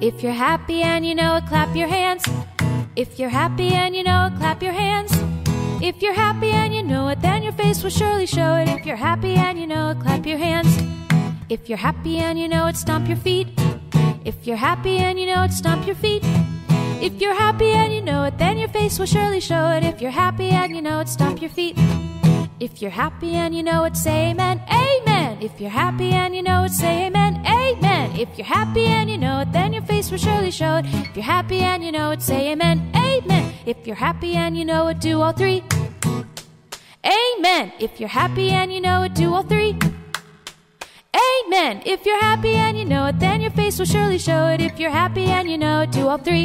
If you're happy and you know it, clap your hands. If you're happy and you know it, clap your hands. If you're happy and you know it, then your face will surely show it. If you're happy and you know it, clap your hands. If you're happy and you know it, stomp your feet. If you're happy and you know it, stomp your feet. If you're happy and you know it, then your face will surely show it. If you're happy and you know it, stomp your feet. If you're happy and you know it, say amen, amen. If you're happy and you know it, say amen. If you're happy and you know it, then your face will surely show it. If you're happy and you know it, say amen, amen. If you're happy and you know it, do all three. Amen. If you're happy and you know it, do all three. Amen. If you're happy and you know it, then your face will surely show it. If you're happy and you know it, do all three.